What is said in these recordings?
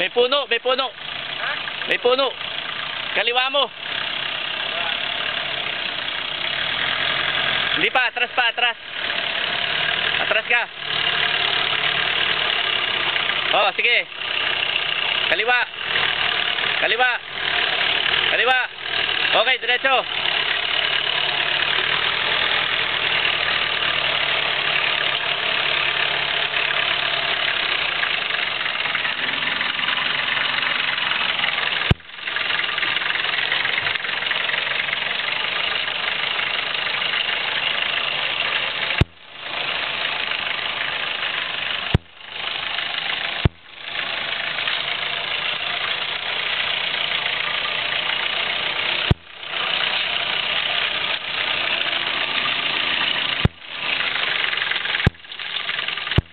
may puno, may puno. May puno. Kaliwa mo. Hindi pa, atras pa, atras. Atras ka. Oh, sige. Kaliwa. Kaliwa. Kaliwa. Okay, diretso.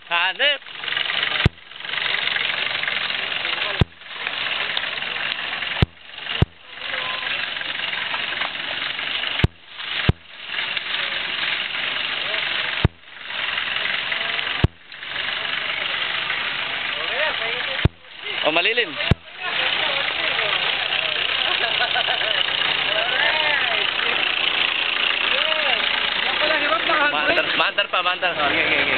Hanep. O malilim. Mandar, mandar pa, mandar. Okay, okay, okay.